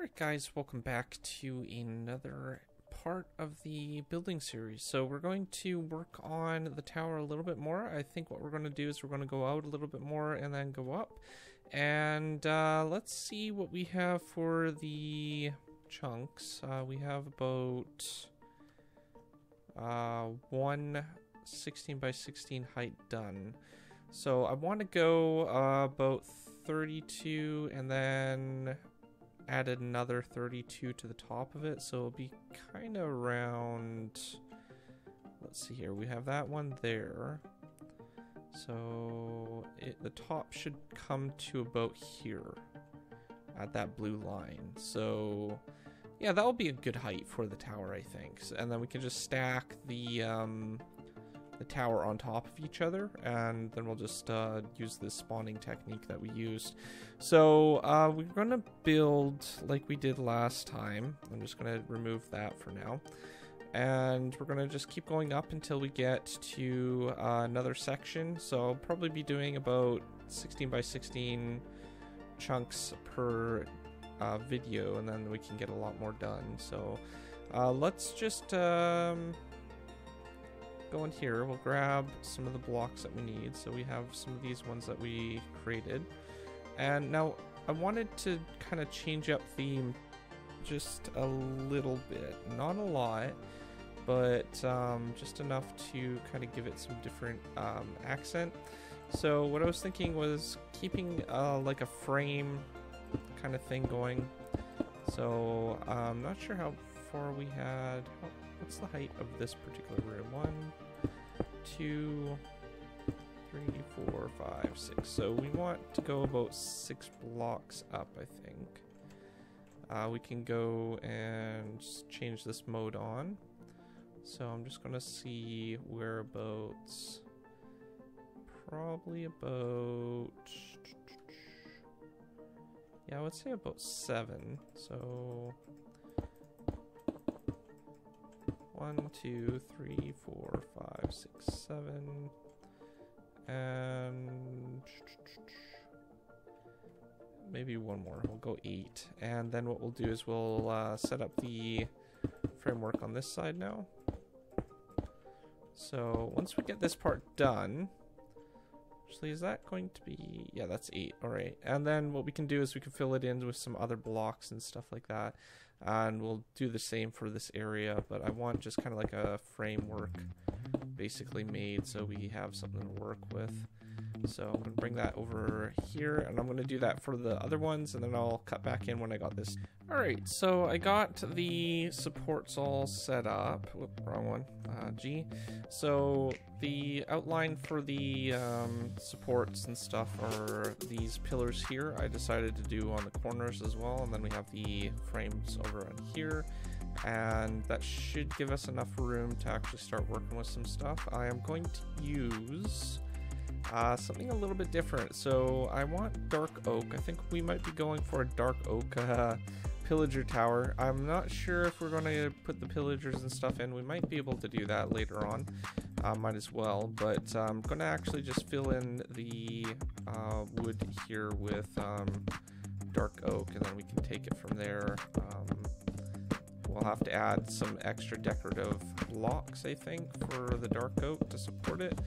Alright guys, welcome back to another part of the building series. So we're going to work on the tower a little bit more. I think what we're going to do is we're going to go out a little bit more and then go up. And uh, let's see what we have for the chunks. Uh, we have about uh, one 16 by 16 height done. So I want to go uh, about 32 and then added another 32 to the top of it, so it'll be kind of around. Let's see here. We have that one there. So it, the top should come to about here at that blue line. So yeah, that will be a good height for the tower, I think. And then we can just stack the um, the tower on top of each other, and then we'll just uh, use this spawning technique that we used. So uh, we're to build like we did last time. I'm just to remove that for now. And we're to just keep going up until we get to uh, another section. So I'll probably be doing about 16 by 16 chunks per uh, video, and then we can get a lot more done. So uh, let's just... Um, go in here, we'll grab some of the blocks that we need. So we have some of these ones that we created. And now I wanted to kind of change up theme just a little bit. Not a lot, but um, just enough to kind of give it some different um, accent. So what I was thinking was keeping uh, like a frame kind of thing going. So I'm not sure how far we had. How, what's the height of this particular room? One, two, three, four, five, six. So we want to go about six blocks up, I think. Uh, we can go and change this mode on. So I'm just to see whereabouts. Probably about... Yeah, I would say about seven. So One, two, three, four, five, six, seven. And maybe one more. We'll go eight. And then what we'll do is we'll uh, set up the framework on this side now. So once we get this part done, actually is that going to be, yeah, that's eight. All right. And then what we can do is we can fill it in with some other blocks and stuff like that and we'll do the same for this area but I want just kind of like a framework basically made so we have something to work with so I'm going to bring that over here and I'm going to do that for the other ones and then I'll cut back in when I got this. Alright, so I got the supports all set up. Whoop, wrong one. Uh, G. So the outline for the um, supports and stuff are these pillars here. I decided to do on the corners as well and then we have the frames over on here and that should give us enough room to actually start working with some stuff. I am going to use uh, something a little bit different. So I want dark oak. I think we might be going for a dark oak uh, pillager tower. I'm not sure if we're going to put the pillagers and stuff in. We might be able to do that later on. Uh, might as well. But I'm going to actually just fill in the uh, wood here with um, dark oak and then we can take it from there. Um, we'll have to add some extra decorative blocks, I think, for the dark oak to support it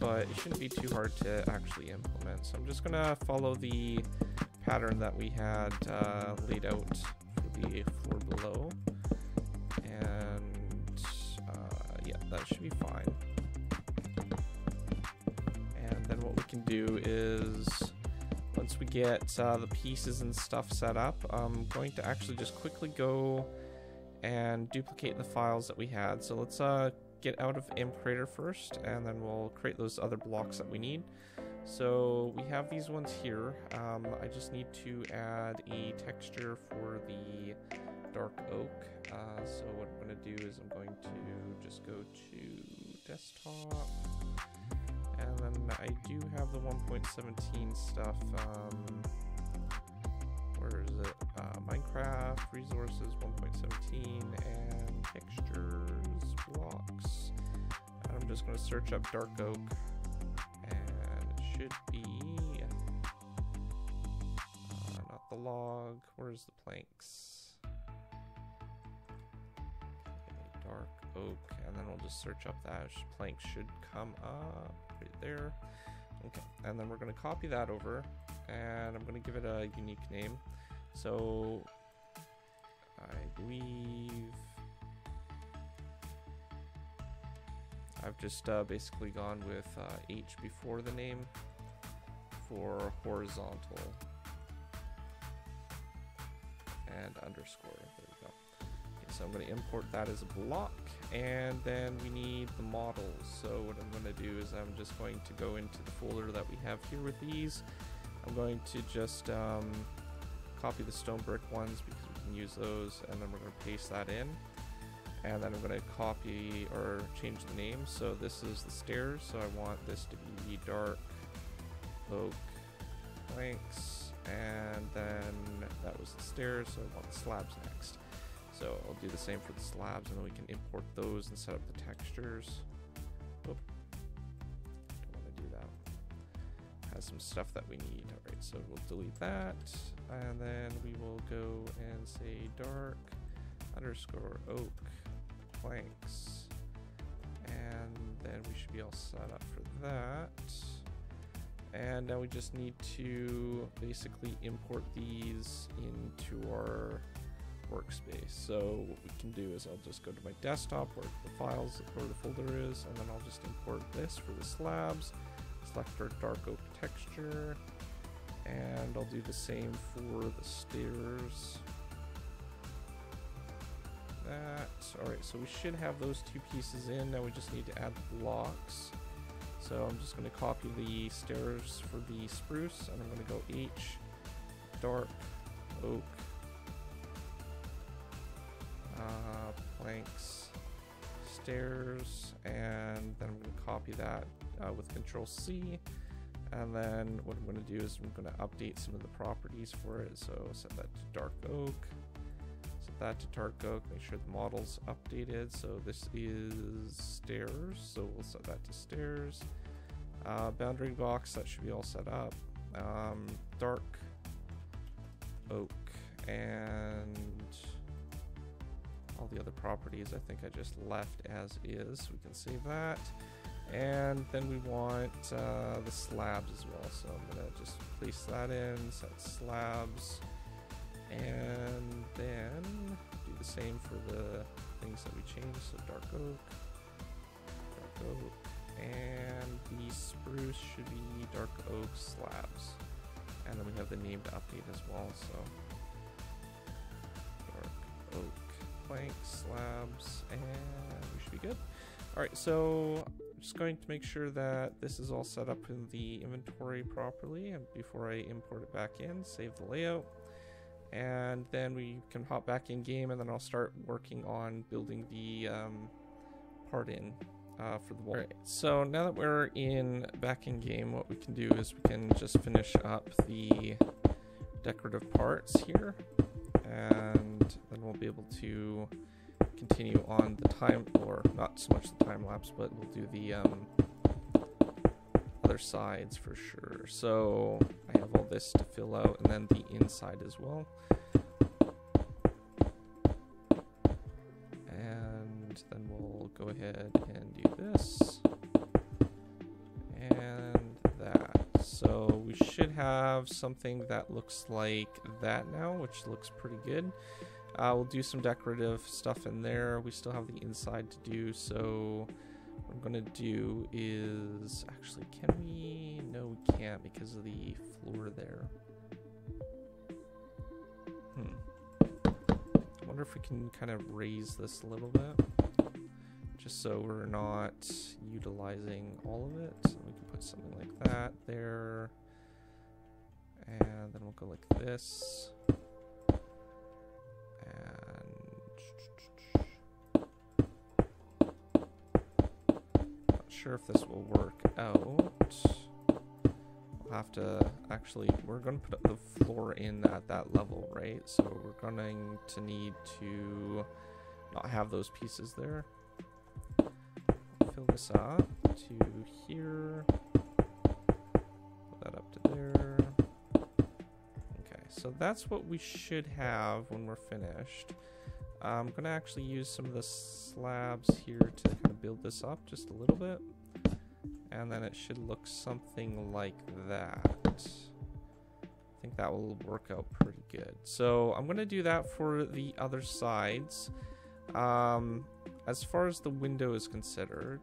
but it shouldn't be too hard to actually implement. So I'm just going to follow the pattern that we had uh, laid out the floor below. And uh, yeah, that should be fine. And then what we can do is once we get uh, the pieces and stuff set up, I'm going to actually just quickly go and duplicate the files that we had. So let's uh, get out of MCreator first and then we'll create those other blocks that we need. So we have these ones here. Um, I just need to add a texture for the dark oak. Uh, so what I'm going to do is I'm going to just go to desktop. And then I do have the 1.17 stuff. Um, where is it? Uh, Minecraft resources 1.17 and textures blocks. And I'm just going to search up dark oak, should be uh, not the log. Where's the planks? Okay, dark oak, and then we'll just search up that plank should come up right there. Okay, and then we're gonna copy that over, and I'm gonna give it a unique name. So I believe I've just uh, basically gone with uh, H before the name for horizontal and underscore. There we go. Okay, so I'm going to import that as a block, and then we need the models. So what I'm going to do is I'm just going to go into the folder that we have here with these. I'm going to just um, copy the stone brick ones because we can use those, and then we're going to paste that in. And then I'm going to copy or change the name. So this is the stairs, so I want this to be dark oak planks, and then that was the stairs, so I want the slabs next. So I'll do the same for the slabs, and then we can import those and set up the textures. Oop. Don't want to do that. Has some stuff that we need. Alright, so we'll delete that, and then we will go and say dark underscore oak planks. And then we should be all set up for that. And now we just need to basically import these into our workspace. So what we can do is I'll just go to my desktop where the files where the folder is, and then I'll just import this for the slabs, select our dark oak texture, and I'll do the same for the stairs. That. Alright, so we should have those two pieces in. Now we just need to add blocks. So I'm just going to copy the stairs for the spruce, and I'm going to go H, dark, oak, uh, planks, stairs, and then I'm going to copy that uh, with Control C. And then what I'm going to do is I'm going to update some of the properties for it. So set that to dark oak, set that to dark oak, make sure the model's updated. So this is stairs, so we'll set that to stairs. Uh, boundary box, that should be all set up. Um, dark oak and all the other properties I think I just left as is. We can save that. And then we want uh, the slabs as well. So I'm to just place that in, set slabs, and then do the same for the things that we changed. So dark oak, dark oak, and the spruce should be dark oak slabs. And then we have the name to update as well. So dark oak plank slabs, and we should be good. All right, so I'm just going to make sure that this is all set up in the inventory properly And before I import it back in, save the layout. And then we can hop back in game and then I'll start working on building the um, part in uh, for the wall. Right, so now that we're in back in game, what we can do is we can just finish up the decorative parts here. And then we'll be able to continue on the time, or not so much the time lapse, but we'll do the um, other sides for sure. So I have all this to fill out, and then the inside as well. And then we'll go ahead have something that looks like that now, which looks pretty good. Uh, we'll do some decorative stuff in there. We still have the inside to do, so what I'm gonna do is actually, can we? No, we can't because of the floor there. Hmm. I wonder if we can kind of raise this a little bit, just so we're not utilizing all of it. So we can put something like that there, and then we'll go like this. Not sure if this will work out. We'll have to actually, we're going to put the floor in at that level, right? So we're going to need to not have those pieces there. Fill this up to here. So that's what we should have when we're finished. I'm going to actually use some of the slabs here to kind of build this up just a little bit. And then it should look something like that. I think that will work out pretty good. So I'm going to do that for the other sides. Um, as far as the window is considered,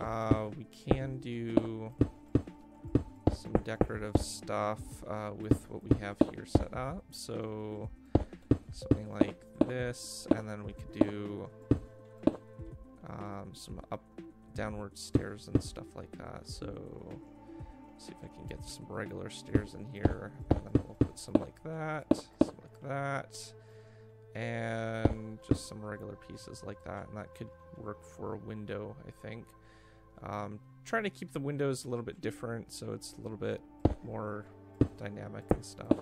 uh, we can do decorative stuff uh, with what we have here set up. So something like this, and then we could do um, some up, downward stairs and stuff like that. So see if I can get some regular stairs in here, and then we'll put some like that, some like that, and just some regular pieces like that, and that could work for a window, I think. Um, trying to keep the windows a little bit different so it's a little bit more dynamic and stuff.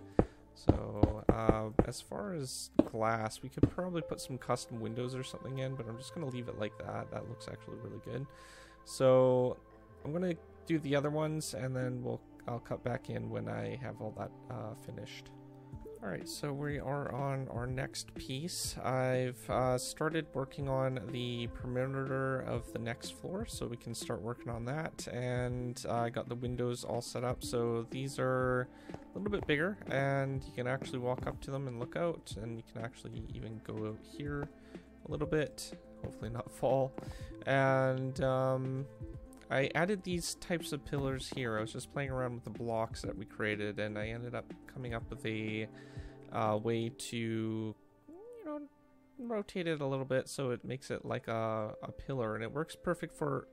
So uh, as far as glass, we could probably put some custom windows or something in, but I'm just going to leave it like that. That looks actually really good. So I'm going to do the other ones and then we'll I'll cut back in when I have all that uh, finished. Alright, so we are on our next piece. I've uh, started working on the perimeter of the next floor, so we can start working on that. And uh, I got the windows all set up, so these are a little bit bigger, and you can actually walk up to them and look out, and you can actually even go out here a little bit, hopefully not fall. And um, I added these types of pillars here. I was just playing around with the blocks that we created, and I ended up coming up with a uh, way to, you know, rotate it a little bit so it makes it like a, a pillar, and it works perfect for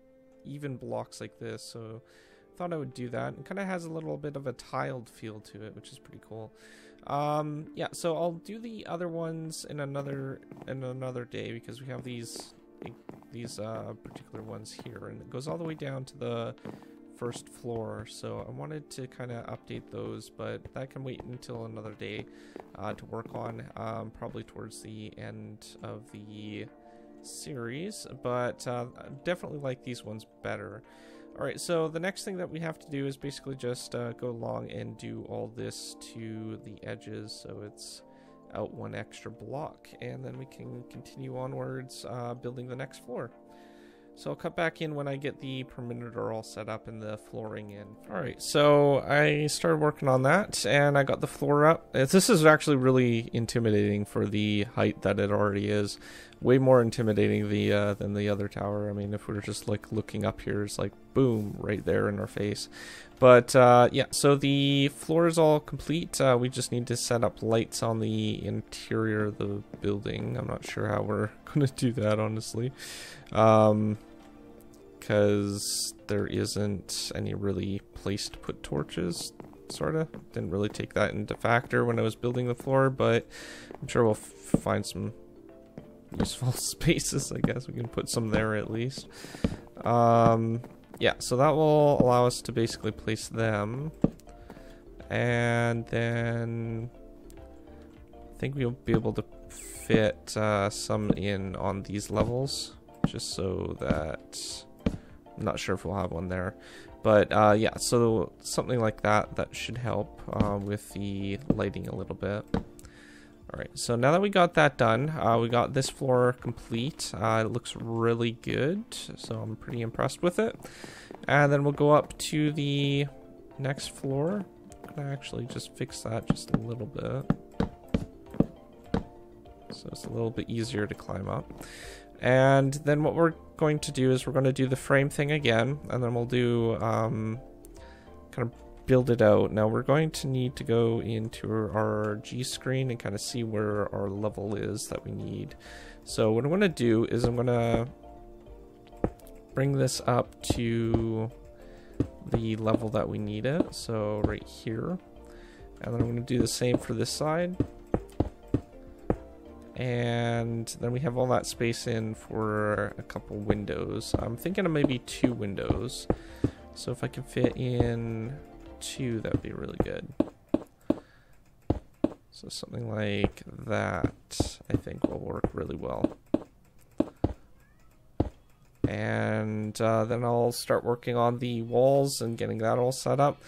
even blocks like this. So I thought I would do that. It kind of has a little bit of a tiled feel to it, which is pretty cool. Um, yeah, so I'll do the other ones in another in another day because we have these these uh, particular ones here, and it goes all the way down to the first floor. So I wanted to kind of update those, but that can wait until another day uh, to work on, um, probably towards the end of the series. But uh, definitely like these ones better. Alright, so the next thing that we have to do is basically just uh, go along and do all this to the edges so it's out one extra block and then we can continue onwards uh, building the next floor. So I'll cut back in when I get the perimeter all set up and the flooring in. Alright, so I started working on that and I got the floor up. This is actually really intimidating for the height that it already is. Way more intimidating the uh, than the other tower. I mean, if we are just like looking up here, it's like boom, right there in our face. But uh, yeah, so the floor is all complete. Uh, we just need to set up lights on the interior of the building. I'm not sure how we're to do that, honestly. Um, because there isn't any really place to put torches, sort of. Didn't really take that into factor when I was building the floor, but I'm sure we'll find some useful spaces, I guess. We can put some there at least. Um, yeah, so that will allow us to basically place them. And then I think we'll be able to fit uh, some in on these levels just so that I'm not sure if we'll have one there. But uh, yeah, so something like that, that should help uh, with the lighting a little bit. Alright, so now that we got that done, uh, we got this floor complete. Uh, it looks really good, so I'm pretty impressed with it. And then we'll go up to the next floor. I'm gonna actually just fix that just a little bit. So it's a little bit easier to climb up. And then what we're going to do is we're going to do the frame thing again, and then we'll do um, kind of build it out. Now we're going to need to go into our G screen and kind of see where our level is that we need. So what I'm going to do is I'm going to bring this up to the level that we need it. So right here. And then I'm going to do the same for this side. And then we have all that space in for a couple windows. I'm thinking of maybe two windows. So if I can fit in two, that would be really good. So something like that, I think will work really well. And uh, then I'll start working on the walls and getting that all set up.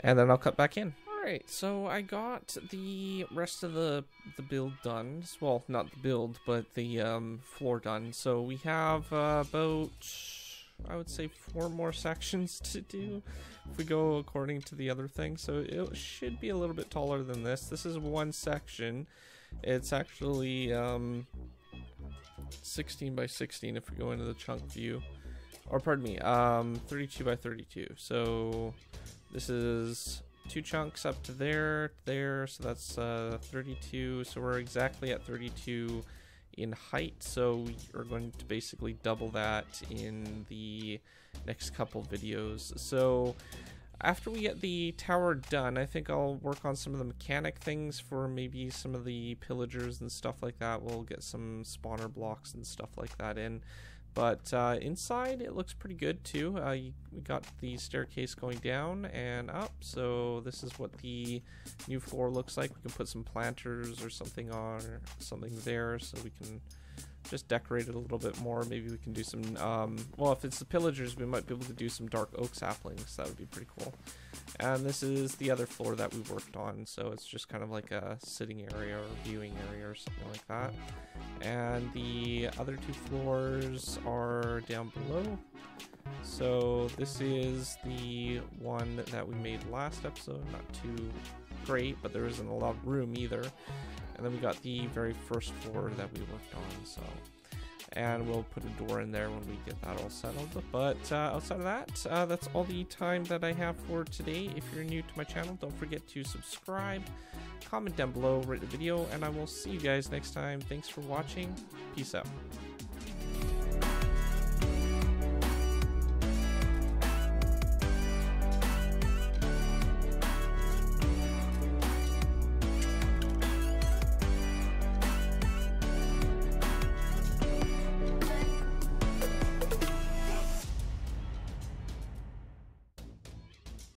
And then I'll cut back in. Alright, so I got the rest of the the build done. Well, not the build, but the um, floor done. So we have uh, about, I would say, four more sections to do if we go according to the other thing. So it should be a little bit taller than this. This is one section. It's actually um, 16 by 16 if we go into the chunk view. Or pardon me, um, 32 by 32. So this is two chunks up to there, there, so that's uh, 32. So we're exactly at 32 in height. So we are going to basically double that in the next couple videos. So after we get the tower done, I think I'll work on some of the mechanic things for maybe some of the pillagers and stuff like that. We'll get some spawner blocks and stuff like that in. But uh, inside, it looks pretty good too. Uh, you, we got the staircase going down and up, so this is what the new floor looks like. We can put some planters or something on, or something there, so we can just decorate it a little bit more. Maybe we can do some, um, well, if it's the pillagers, we might be able to do some dark oak saplings. That would be pretty cool. And this is the other floor that we worked on, so it's just kind of like a sitting area or viewing area or something like that. And the other two floors are down below. So this is the one that we made last episode, not too great, but there isn't a lot of room either. And then we got the very first floor that we worked on, so and we'll put a door in there when we get that all settled. But uh, outside of that, uh, that's all the time that I have for today. If you're new to my channel, don't forget to subscribe, comment down below, rate the video, and I will see you guys next time. Thanks for watching. Peace out.